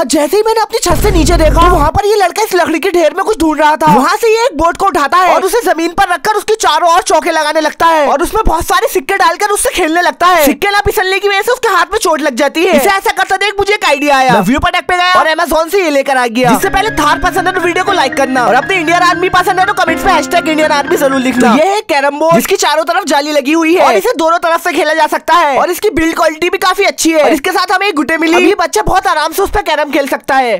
और जैसे ही मैंने अपनी छत से नीचे देखा तो वहाँ पर ये लड़का इस लकड़ी के ढेर में कुछ ढूंढ रहा था। वहाँ से ये एक बोट को उठाता है। और उसे ज़मीन पर रखकर उसके चारों ओर चौके लगाने लगता है। और उसमें बहुत सारे सिक्के डालकर उससे खेलने लगता है। सिक्के ना फिसलने की वजह से उसके हाथ में चोट लग जाती है। इसे ऐसा करता देख मुझे एक आइडिया आया। व्यू पे गया। और अमेजोन से ये लेकर आ गया। जिससे पहले थार पसंद है तो वीडियो को लाइक करना। और अपने इंडियन आर्मी पसंद है तो कमेंट्स में हैशटैग इंडियन आर्मी ज़रूर लिखना। तो ये है कैरम बोर्ड इसकी चारों तरफ़ जाली लगी हुई है। और इसे दोनों तरफ़ से खेला जा सकता है। और इसकी बिल्ड क्वालिटी भी काफ़ी अच्छी है। और इसके साथ हमें गुटे मिली। अभी बच्चा बहुत आराम से उस पर कैरम खेल सकता है।